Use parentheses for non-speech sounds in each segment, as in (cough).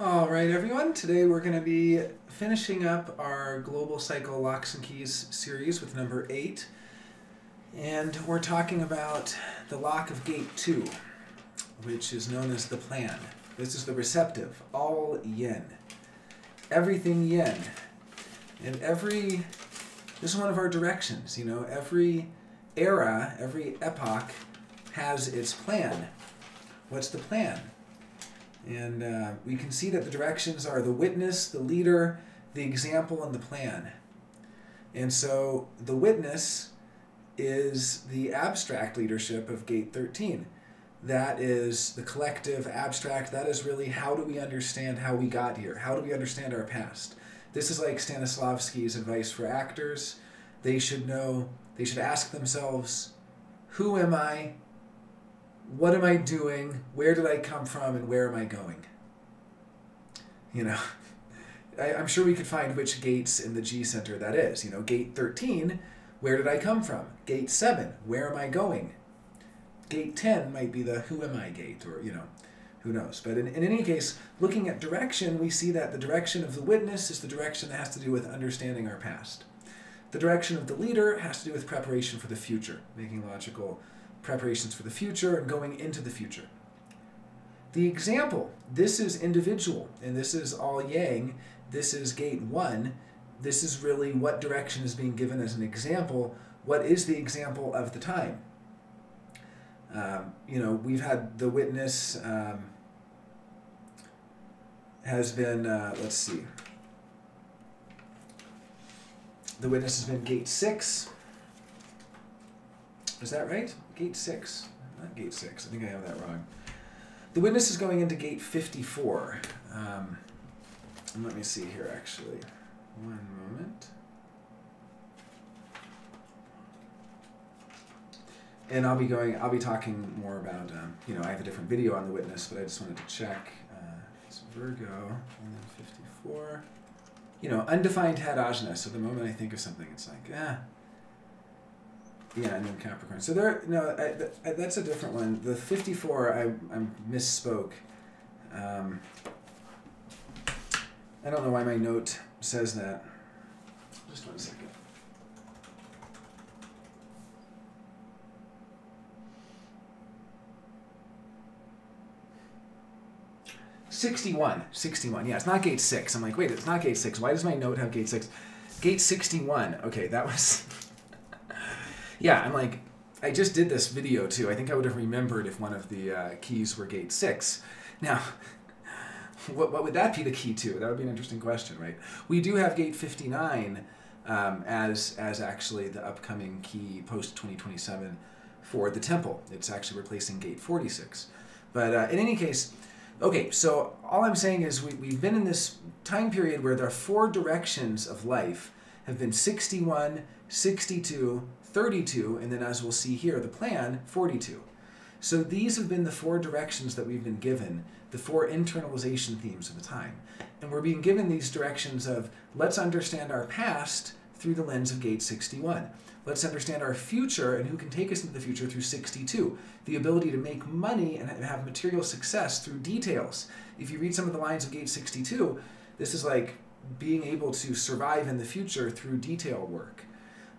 All right, everyone. Today we're going to be finishing up our Global Cycle Locks and Keys series with number eight. And we're talking about the lock of gate two, which is known as the plan. This is the receptive, all yin. Everything yin. And every, this is one of our directions, you know, every era, every epoch has its plan. What's the plan? And uh, we can see that the directions are the witness, the leader, the example, and the plan. And so the witness is the abstract leadership of Gate 13. That is the collective abstract. That is really how do we understand how we got here? How do we understand our past? This is like Stanislavski's advice for actors. They should know, they should ask themselves, who am I? What am I doing? Where did I come from? And where am I going? You know, (laughs) I, am sure we could find which gates in the G center that is. You know, gate 13, where did I come from? Gate 7, where am I going? Gate 10 might be the who am I gate, or, you know, who knows. But in, in any case, looking at direction, we see that the direction of the witness is the direction that has to do with understanding our past. The direction of the leader has to do with preparation for the future, making logical preparations for the future and going into the future. The example, this is individual, and this is all yang, this is gate one. This is really what direction is being given as an example. What is the example of the time? Um, you know, we've had the witness um, has been, uh, let's see, the witness has been gate six. Is that right? Gate 6. Not gate 6. I think I have that wrong. The witness is going into gate 54. Um, let me see here, actually. One moment. And I'll be going, I'll be talking more about, um, you know, I have a different video on the witness, but I just wanted to check. Uh, it's Virgo, and then 54. You know, undefined head ajna. So the moment I think of something, it's like, ah, yeah, and then Capricorn. So there, no, I, I, that's a different one. The fifty-four, I, I misspoke. Um, I don't know why my note says that. Just one second. Sixty-one. Sixty-one. Yeah, it's not gate six. I'm like, wait, it's not gate six. Why does my note have gate six? Gate sixty-one. Okay, that was (laughs) yeah, I'm like, I just did this video too. I think I would have remembered if one of the uh, keys were gate six. Now, (laughs) what, what would that be the key to? That would be an interesting question, right? We do have gate 59 um, as, as actually the upcoming key post 2027 for the temple. It's actually replacing gate 46. But uh, in any case, okay, so all I'm saying is we, we've been in this time period where the four directions of life have been 61, 62, 32, and then as we'll see here, the plan, 42. So these have been the four directions that we've been given, the four internalization themes of the time. And we're being given these directions of let's understand our past through the lens of gate 61. Let's understand our future and who can take us into the future through 62. The ability to make money and have material success through details. If you read some of the lines of gate 62, this is like being able to survive in the future through detail work.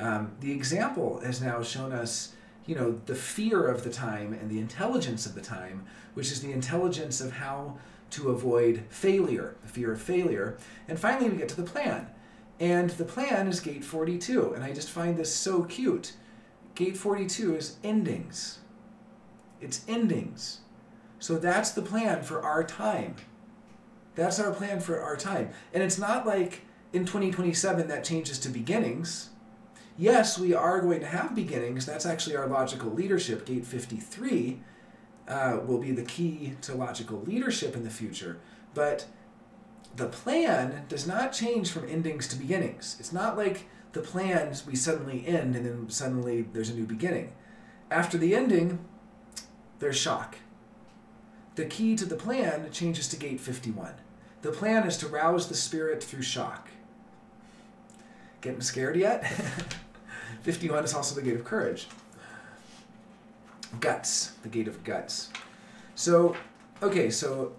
Um, the example has now shown us, you know, the fear of the time and the intelligence of the time, which is the intelligence of how to avoid failure, the fear of failure. And finally, we get to the plan. And the plan is gate 42. And I just find this so cute. Gate 42 is endings. It's endings. So that's the plan for our time. That's our plan for our time. And it's not like in 2027 that changes to beginnings yes, we are going to have beginnings. That's actually our logical leadership. Gate 53 uh, will be the key to logical leadership in the future. But the plan does not change from endings to beginnings. It's not like the plans we suddenly end and then suddenly there's a new beginning. After the ending, there's shock. The key to the plan changes to gate 51. The plan is to rouse the spirit through shock. Getting scared yet? (laughs) 51 is also the gate of courage. Guts, the gate of guts. So, okay, so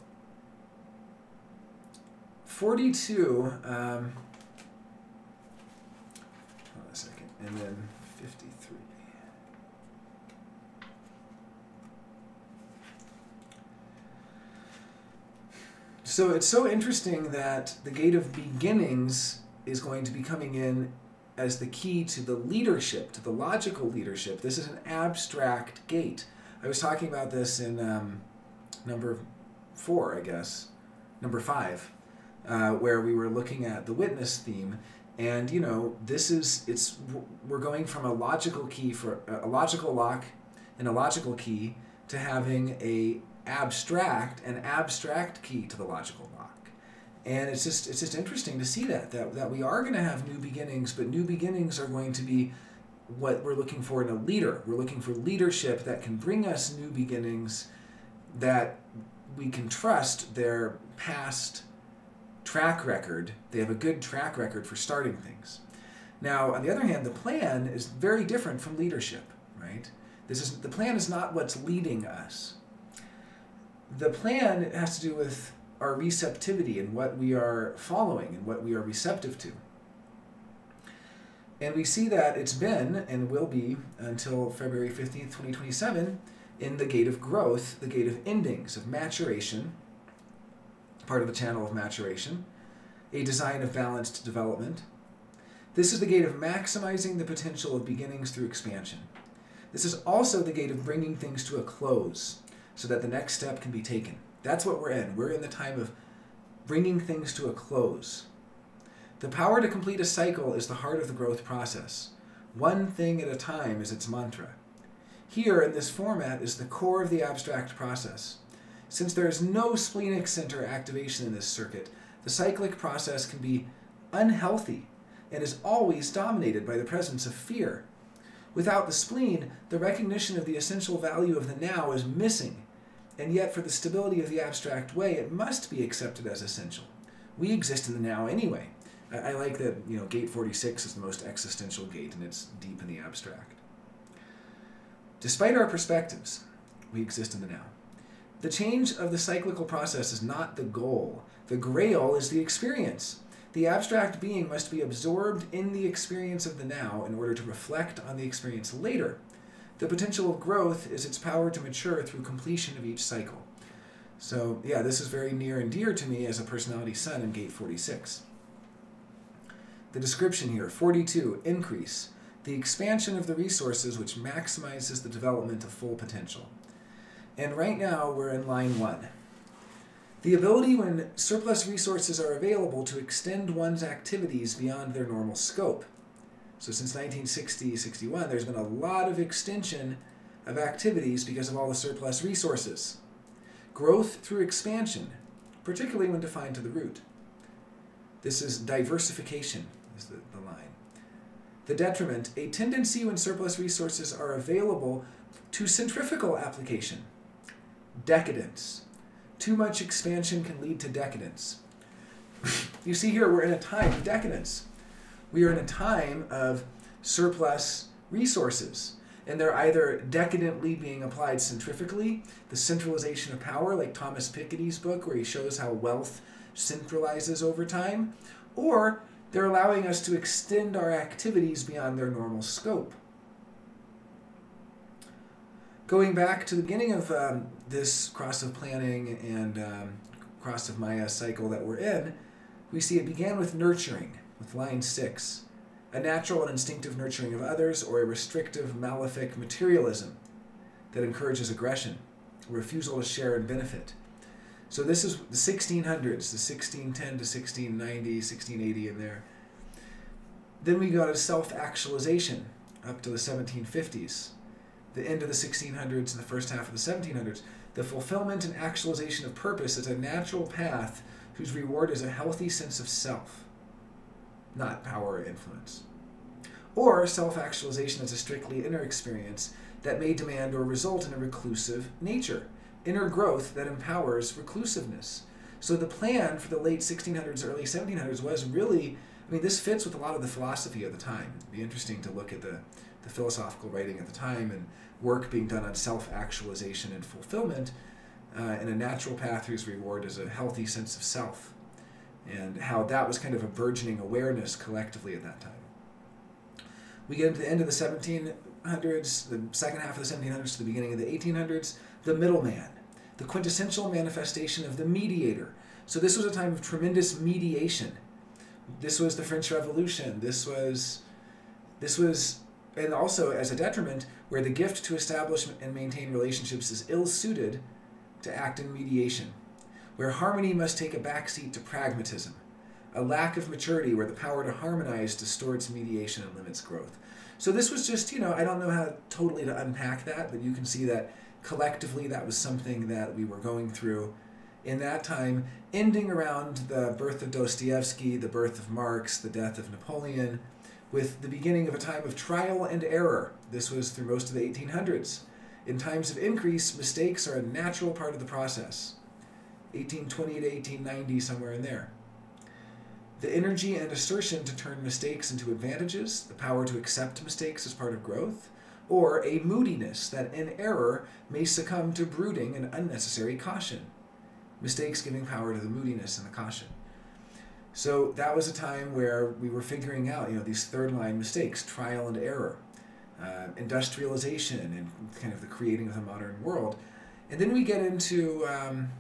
42. Um, hold on a second. And then 53. So it's so interesting that the gate of beginnings is going to be coming in as the key to the leadership, to the logical leadership. This is an abstract gate. I was talking about this in um, number four, I guess, number five, uh, where we were looking at the witness theme. And you know, this is it's we're going from a logical key for a logical lock and a logical key to having a abstract an abstract key to the logical lock. And it's just it's just interesting to see that that that we are going to have new beginnings, but new beginnings are going to be what we're looking for in a leader. We're looking for leadership that can bring us new beginnings that we can trust their past track record. They have a good track record for starting things. Now, on the other hand, the plan is very different from leadership, right? This is the plan is not what's leading us. The plan has to do with our receptivity and what we are following and what we are receptive to. And we see that it's been and will be until February 15th, 2027, in the gate of growth, the gate of endings, of maturation, part of the channel of maturation, a design of balanced development. This is the gate of maximizing the potential of beginnings through expansion. This is also the gate of bringing things to a close so that the next step can be taken. That's what we're in. We're in the time of bringing things to a close. The power to complete a cycle is the heart of the growth process. One thing at a time is its mantra. Here, in this format, is the core of the abstract process. Since there is no splenic center activation in this circuit, the cyclic process can be unhealthy and is always dominated by the presence of fear. Without the spleen, the recognition of the essential value of the now is missing, and yet for the stability of the abstract way, it must be accepted as essential. We exist in the now anyway. I, like that, you know, gate 46 is the most existential gate, and it's deep in the abstract. Despite our perspectives, we exist in the now. The change of the cyclical process is not the goal. The grail is the experience. The abstract being must be absorbed in the experience of the now in order to reflect on the experience later. The potential of growth is its power to mature through completion of each cycle. So, yeah, this is very near and dear to me as a personality sun in gate 46. The description here 42, increase the expansion of the resources which maximizes the development of full potential. And right now we're in line one. The ability when surplus resources are available to extend one's activities beyond their normal scope. So since 1960-61, there's been a lot of extension of activities because of all the surplus resources. Growth through expansion, particularly when defined to the root. This is diversification, is the, the line. The detriment, a tendency when surplus resources are available to centrifugal application. Decadence. Too much expansion can lead to decadence. (laughs) you see here, we're in a time of decadence. We are in a time of surplus resources. And they're either decadently being applied centrifugally, the centralization of power, like Thomas Piketty's book, where he shows how wealth centralizes over time, or they're allowing us to extend our activities beyond their normal scope. Going back to the beginning of um, this cross of planning and um, cross of Maya cycle that we're in, we see it began with nurturing, with line six, a natural and instinctive nurturing of others, or a restrictive, malefic materialism that encourages aggression, a refusal to share and benefit. So this is the 1600s, the 1610 to 1690, 1680 in there. Then we go to self-actualization up to the 1750s, the end of the 1600s and the first half of the 1700s. The fulfillment and actualization of purpose is a natural path whose reward is a healthy sense of self, not power or influence. Or self-actualization as a strictly inner experience that may demand or result in a reclusive nature inner growth that empowers reclusiveness. So the plan for the late 1600s, early 1700s was really, I mean, this fits with a lot of the philosophy of the time. It'd be interesting to look at the, the philosophical writing at the time and work being done on self-actualization and fulfillment uh, in a natural path whose reward is a healthy sense of self. And how that was kind of a burgeoning awareness collectively at that time. We get into the end of the 1700s, the second half of the 1700s to the beginning of the 1800s, the middleman, the quintessential manifestation of the mediator. So this was a time of tremendous mediation. This was the French Revolution. This was, this was, and also as a detriment, where the gift to establish and maintain relationships is ill suited to act in mediation, where harmony must take a backseat to pragmatism, a lack of maturity where the power to harmonize distorts mediation and limits growth. So this was just, you know, I don't know how totally to unpack that, but you can see that collectively that was something that we were going through in that time, ending around the birth of Dostoevsky, the birth of Marx, the death of Napoleon, with the beginning of a time of trial and error. This was through most of the 1800s. In times of increase, mistakes are a natural part of the process. 1820 to 1890, somewhere in there. The energy and assertion to turn mistakes into advantages, the power to accept mistakes as part of growth, or a moodiness that in error may succumb to brooding and unnecessary caution. Mistakes giving power to the moodiness and the caution. So that was a time where we were figuring out, you know, these third line mistakes, trial and error, uh, industrialization, and kind of the creating of the modern world. And then we get into um,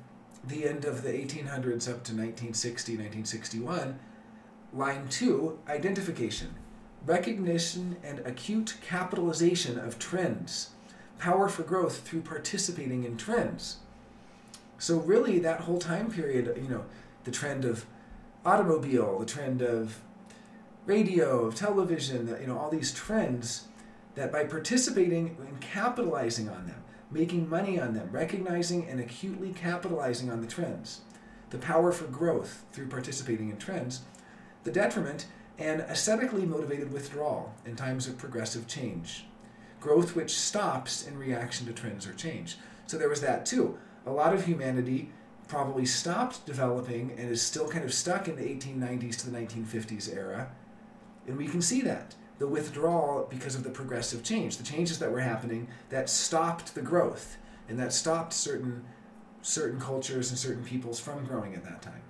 the end of the 1800s up to 1960, 1961. Line two, identification, recognition and acute capitalization of trends, power for growth through participating in trends. So really, that whole time period, you know, the trend of automobile, the trend of radio, of television, you know, all these trends that by participating and capitalizing on them, making money on them, recognizing and acutely capitalizing on the trends, the power for growth through participating in trends, the detriment and aesthetically motivated withdrawal in times of progressive change, growth which stops in reaction to trends or change. So there was that too. A lot of humanity probably stopped developing and is still kind of stuck in the 1890s to the 1950s era. And we can see that the withdrawal because of the progressive change, the changes that were happening that stopped the growth and that stopped certain certain cultures and certain peoples from growing at that time.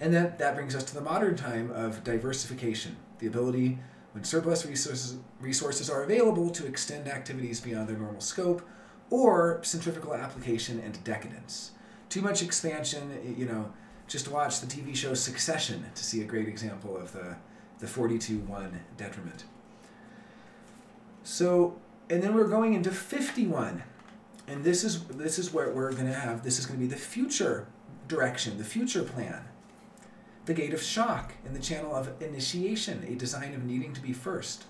And then that brings us to the modern time of diversification, the ability when surplus resources resources are available to extend activities beyond their normal scope or centrifugal application and decadence too much expansion. You know, just watch the TV show Succession to see a great example of the the 42-1 detriment. So, and then we're going into 51. And this is this is where we're going to have this is going to be the future direction, the future plan. The gate of shock in the channel of initiation, a design of needing to be first.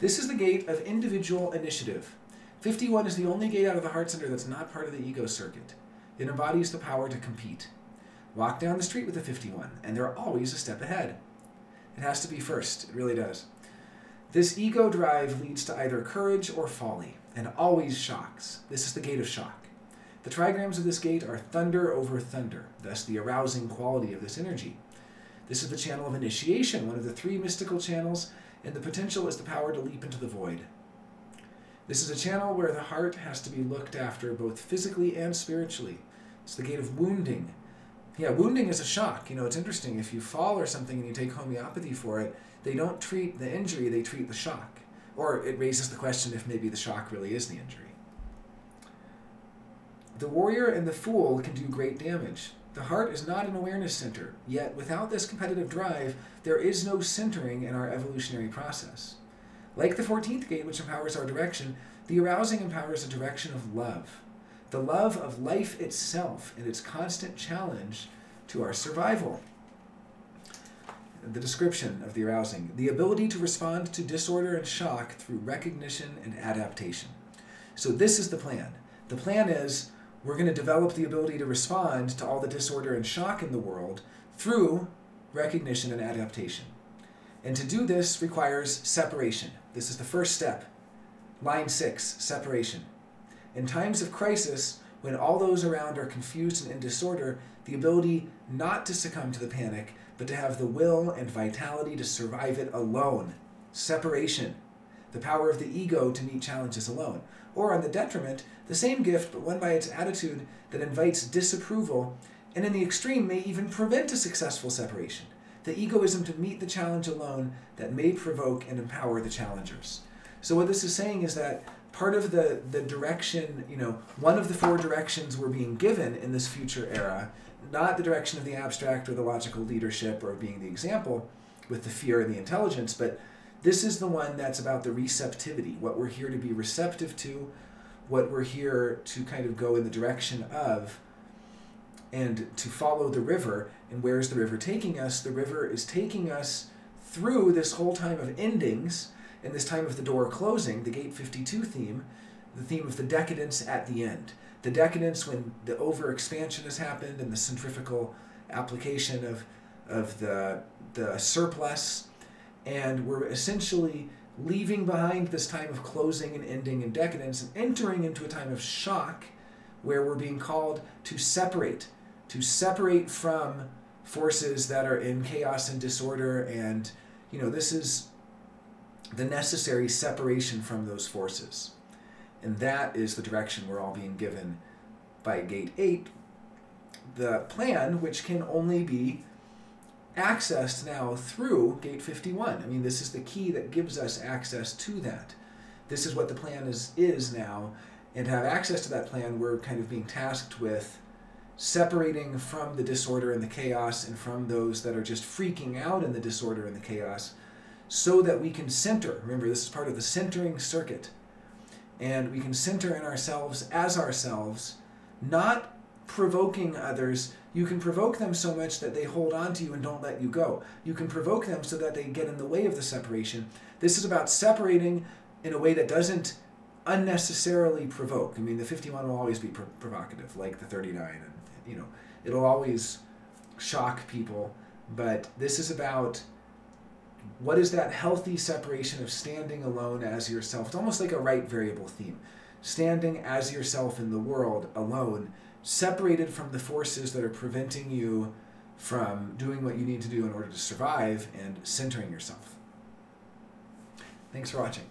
This is the gate of individual initiative. 51 is the only gate out of the heart center that's not part of the ego circuit. It embodies the power to compete. Walk down the street with a 51, and they're always a step ahead. It has to be first, it really does. This ego drive leads to either courage or folly, and always shocks. This is the gate of shock. The trigrams of this gate are thunder over thunder, thus the arousing quality of this energy. This is the channel of initiation, one of the three mystical channels, and the potential is the power to leap into the void. This is a channel where the heart has to be looked after both physically and spiritually. It's the gate of wounding. Yeah, wounding is a shock. You know, it's interesting. If you fall or something and you take homeopathy for it, they don't treat the injury, they treat the shock. Or it raises the question if maybe the shock really is the injury. The warrior and the fool can do great damage. The heart is not an awareness center, yet without this competitive drive, there is no centering in our evolutionary process. Like the 14th gate, which empowers our direction, the arousing empowers a direction of love. The love of life itself and its constant challenge to our survival. The description of the arousing the ability to respond to disorder and shock through recognition and adaptation. So, this is the plan. The plan is we're going to develop the ability to respond to all the disorder and shock in the world through recognition and adaptation. And to do this requires separation. This is the first step. Line six, separation. In times of crisis, when all those around are confused and in disorder, the ability not to succumb to the panic, but to have the will and vitality to survive it alone. Separation. The power of the ego to meet challenges alone. Or on the detriment, the same gift, but one by its attitude that invites disapproval and in the extreme may even prevent a successful separation. The egoism to meet the challenge alone that may provoke and empower the challengers. So what this is saying is that part of the, the direction, you know, one of the four directions we're being given in this future era, not the direction of the abstract or the logical leadership or being the example with the fear and the intelligence, but this is the one that's about the receptivity, what we're here to be receptive to, what we're here to kind of go in the direction of, and to follow the river. And where's the river taking us? The river is taking us through this whole time of endings and this time of the door closing, the Gate 52 theme, the theme of the decadence at the end. The decadence when the overexpansion has happened and the centrifugal application of, of the, the surplus, and we're essentially leaving behind this time of closing and ending and decadence and entering into a time of shock where we're being called to separate, to separate from forces that are in chaos and disorder. And, you know, this is the necessary separation from those forces. And that is the direction we're all being given by Gate 8. The plan, which can only be accessed now through Gate 51. I mean, this is the key that gives us access to that. This is what the plan is, is now. And to have access to that plan, we're kind of being tasked with separating from the disorder and the chaos and from those that are just freaking out in the disorder and the chaos so that we can center. Remember, this is part of the centering circuit. And we can center in ourselves as ourselves, not provoking others. You can provoke them so much that they hold on to you and don't let you go. You can provoke them so that they get in the way of the separation. This is about separating in a way that doesn't unnecessarily provoke. I mean, the 51 will always be provocative, like the 39, and you know, it'll always shock people. But this is about what is that healthy separation of standing alone as yourself? It's almost like a right variable theme. Standing as yourself in the world alone, separated from the forces that are preventing you from doing what you need to do in order to survive and centering yourself. Thanks for watching.